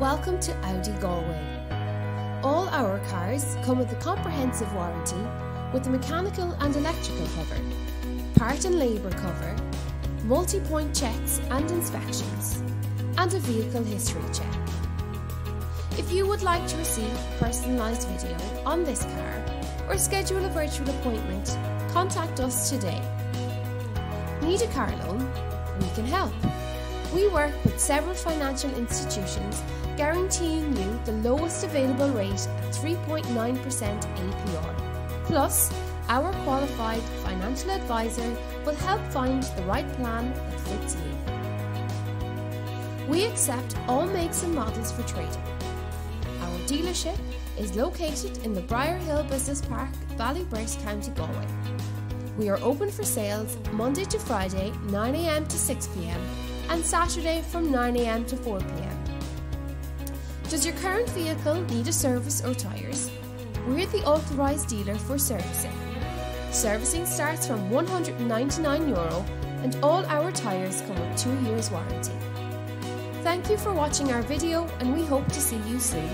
Welcome to Audi Galway. All our cars come with a comprehensive warranty with a mechanical and electrical cover, part and labour cover, multi point checks and inspections, and a vehicle history check. If you would like to receive a personalised video on this car or schedule a virtual appointment, contact us today. Need a car loan? We can help. We work with several financial institutions guaranteeing you the lowest available rate at 3.9% APR. Plus, our qualified financial advisor will help find the right plan that fits you. We accept all makes and models for trading. Our dealership is located in the Briar Hill Business Park, Ballybrit, County Galway. We are open for sales Monday to Friday, 9am to 6pm, and Saturday from 9am to 4pm. Does your current vehicle need a service or tyres? We're the authorised dealer for servicing. Servicing starts from €199 Euro and all our tyres come with 2 years warranty. Thank you for watching our video and we hope to see you soon.